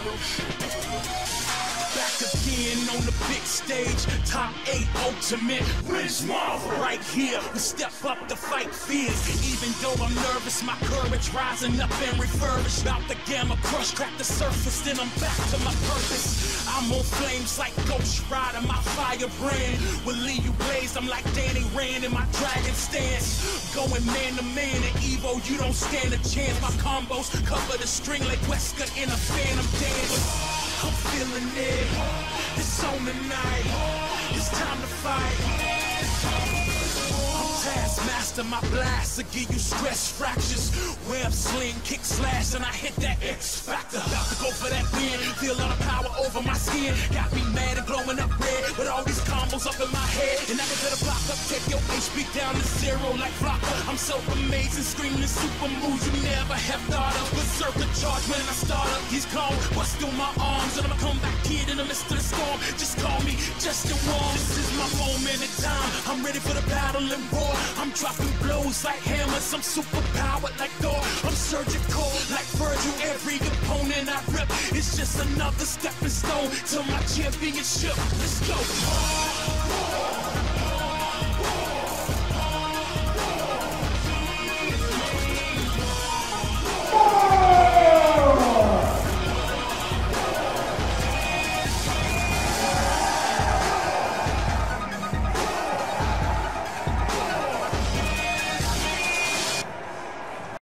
Back again on the big stage, top eight ultimate wins Marvel. Right here, we step up to fight fears. Even though I'm nervous, my courage rising up and refurbished. About the gamma crush, crack the surface, then I'm back to my purpose. I'm on flames like Ghost Rider, my firebrand will leave you blaze. I'm like Danny Rand in my dragon stance. Going man to man in Evo, you don't stand a chance. My combos cover the string like Wesker in a phantom dance. I'm feeling it. It's on tonight. It's time to fight. Taskmaster, my blast to give you stress fractures. Web sling, kick slash, and I hit that X my skin. Got me mad and glowing up red with all these combos up in my head. And I can better block up, take your HP down to zero like Blocker. I'm so amazing, screaming super moves you never have thought of. Berserker charge when I start up. He's calm, bust through my arms, and I'm a comeback kid in the midst of the storm. Just call me Justin Wong. This is my moment in time. I'm ready for the battle and war. I'm dropping blows like hammers. I'm super powered like Thor. I'm surgical like Vergil. Every just another stepping stone to my championship. Let's go.